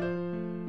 Música